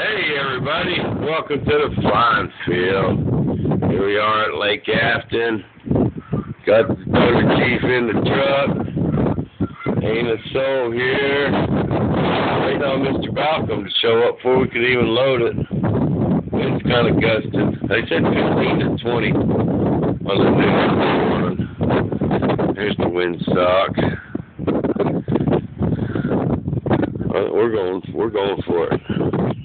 Hey everybody, welcome to the flying field. Here we are at Lake Afton. Got the motor chief in the truck. Ain't a soul here. Waiting on Mr. Balcom to show up before we could even load it. It's kind of gusting. They said 15 to 20 on the news this. Here's the windsock. We're going, we're going for it.